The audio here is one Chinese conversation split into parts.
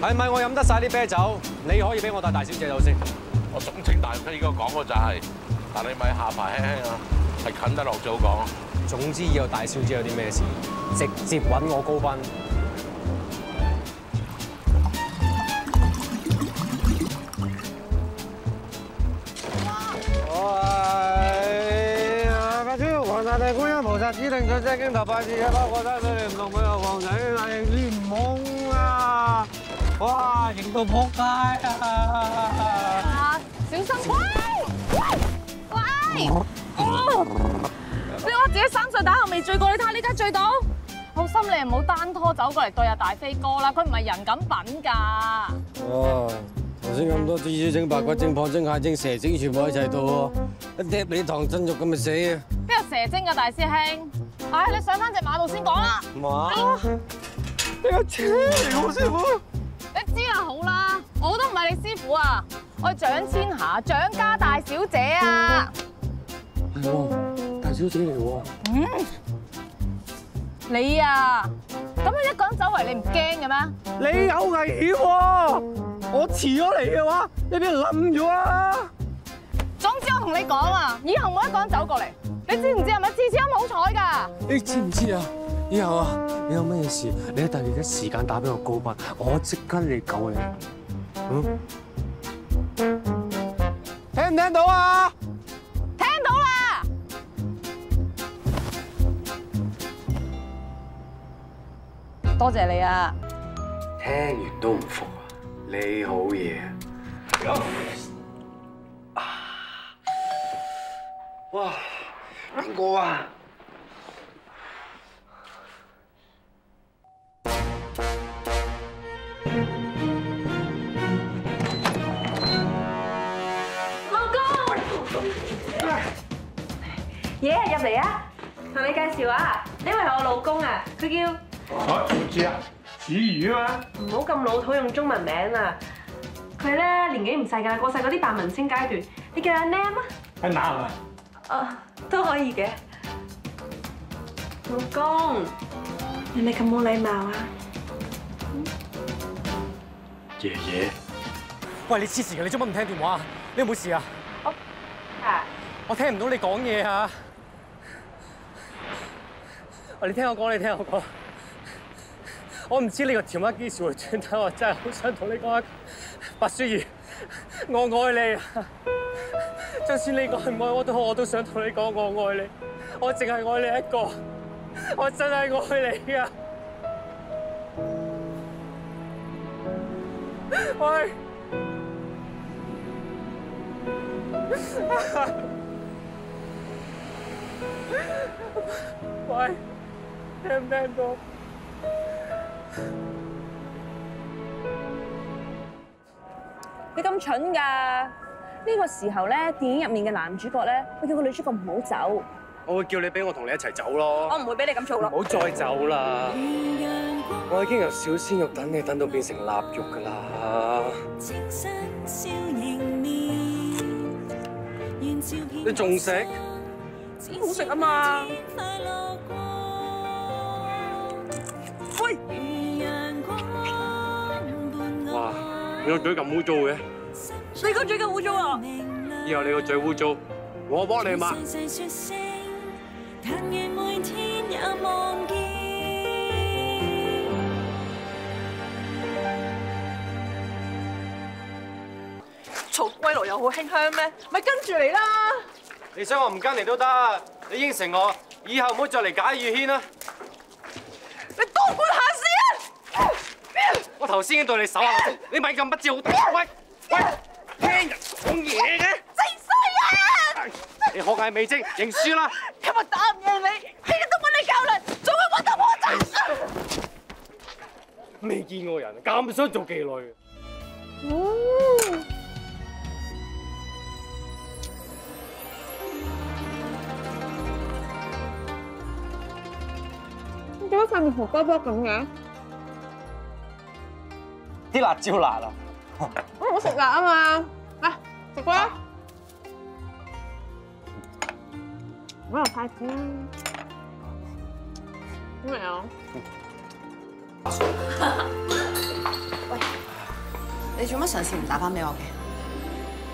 係咪我飲得晒啲啤酒？你可以俾我帶大小姐走先。我總稱大飛哥講嗰就係，但你咪下排輕輕啊，係近得落早講。總之以後大小姐有啲咩事，直接揾我高斌。哎呀！八千黃大帝觀音菩薩指定咗隻經頭八字嘅包裹山水簾同佢又黃仔！哇！影到撲街啊！小心！喂喂喂！你話自己三歲打後未醉過，你睇下呢家醉到。好心你唔好單拖走過嚟對阿大飛哥啦，佢唔係人咁品㗎。哦，頭先咁多蜘蛛精、白骨精、破精、蟹精、蛇精，全部喺齊到喎，一踢你唐真肉咁咪死啊！邊有蛇精㗎大師兄？唉，你上翻隻馬度先講啦。馬？呢個車嚟喎，師傅。你知啊，好啦，我都唔係你師傅啊，我係蔣千霞，蔣家大小姐啊。係喎，大小姐嚟喎。嗯。你啊，咁样一個人走嚟，你唔驚嘅咩？你有危險喎！我遲咗嚟嘅話，你俾人冧咗啊！總之我同你講啊，以後冇一個人走過嚟，你知唔知係咪次次都冇彩㗎？你知唔知啊？以後啊，你有乜嘢事，你喺第二日時間打俾我高斌，我即刻嚟救你。嗯？聽唔聽到啊？聽到啦！多謝你啊！聽完都唔服啊！你好嘢啊！哇！邊個啊？爺入嚟啊！同你介紹啊，呢位係我老公啊，佢叫我唔知啊，子瑜啊嘛。唔好咁老土用中文名啊！佢咧年紀唔細㗎，過晒嗰啲扮文星階段，你叫阿 Nam 啊？係男啊？啊，都可以嘅。老公，你咪咁冇禮貌啊！爺爺，喂，你黐線嘅，你做乜唔聽電話？你有冇事啊？啊，我聽唔到你講嘢啊！你聽我講，你聽我講。我唔知你個甜媽幾時會轉頭，我真係好想同你講一，白雪兒，我愛你啊！就算你讲唔愛我都好，我都想同你講我愛你，我淨係愛你一個，我真係愛你啊！喂！喂，聽唔聽到？你咁蠢㗎？呢個時候咧，電影入面嘅男主角咧，會叫個女主角唔好走。我會叫你俾我同你一齊走咯。我唔會俾你咁做咯。唔好再走啦！我已經由小鮮肉等你等到變成臘肉噶啦。你仲食？好食啊嘛！喂！哇！你個嘴咁污糟嘅，你個嘴咁污糟啊！以後你個嘴污糟，我幫你抹。曹威羅又好馨香咩？咪跟住嚟啦！你想我唔跟嚟都得，你應承我，以後唔好再嚟假雨軒啦。你多管閒事啊！我頭先已經對你手下留情，你咪咁不知好歹。喂喂，聽人講嘢嘅，正衰啊！你學藝未精，認輸啦。今日打唔贏你，聽日都冇你較量，仲會揾到我陣。未見過人咁想做妓女。點解塊面紅卜卜咁嘅？啲辣椒辣啊！我好食辣啊嘛，嚟食啦！我又派子啦，點嚟啊？喂，你做乜上次唔打翻俾我嘅？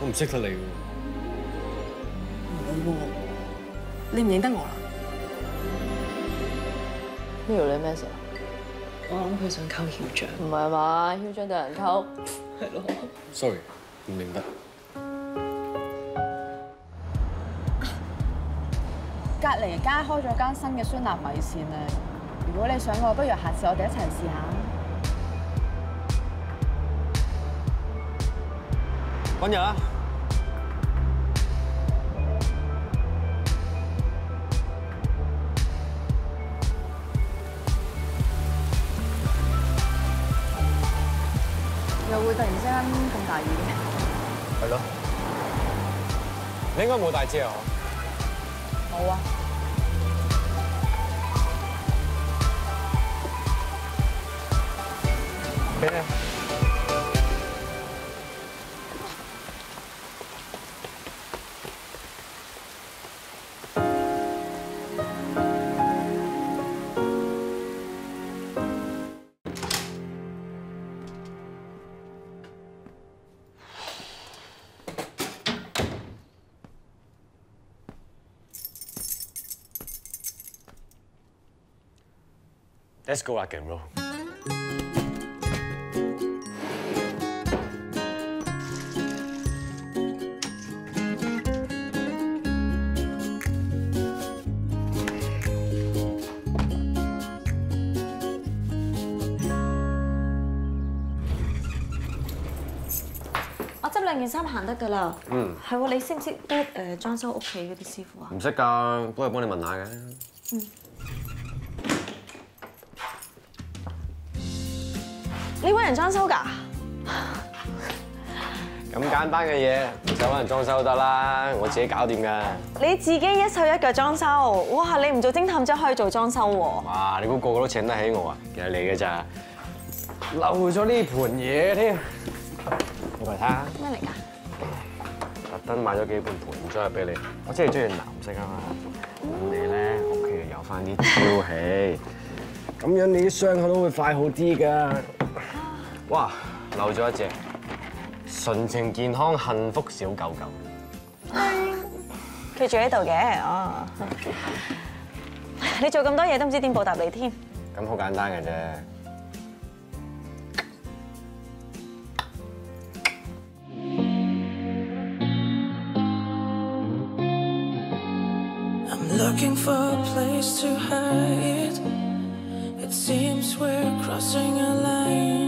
我唔識得你喎。冇喎，你唔認得我啦？呢條女咩事啊？我諗佢想溝曉長。唔係嘛？囂張對人溝，Sorry，唔認得。隔離街開咗間新嘅酸辣米線咧，如果你想嘅話，不如下次我哋一齊試下。揾日啊！又會突然之間咁大雨嘅？係咯。你應該冇大遮啊？冇啊。俾你。Let's go rock and roll。我執兩件衫行得㗎啦。嗯。係喎，你識唔識得誒裝修屋企嗰啲師傅啊？唔識㗎，都係幫你問下嘅。你揾人裝修㗎？咁簡單嘅嘢，唔使揾人裝修得啦，我自己搞掂㗎。你自己一手一腳裝修，哇！你唔做偵探真可以做裝修喎。哇！你估個個都請得起我啊？其實你嘅咋，漏咗呢盤嘢添。你過嚟睇下，咩嚟㗎？特登買咗幾盤盤裝入俾你。我知你中意藍色啊嘛，咁你咧屋企有翻啲朝氣，咁樣你啲傷口都會快好啲㗎。哇！漏咗一隻純情健康幸福小狗狗。佢住喺度嘅，哦。你做咁多嘢都唔知點報答你添。咁好簡單嘅啫。I'm looking for a place to hide. It seems we're crossing a line.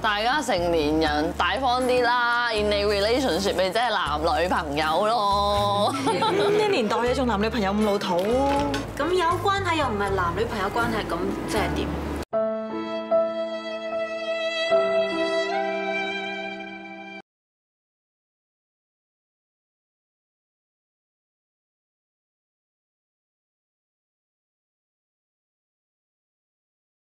大家成年人大方啲啦，in a relationship 咪即係男女朋友咯。呢年代嘅仲男女朋友咁老土。咁有關係又唔係男女朋友關係，咁即係點？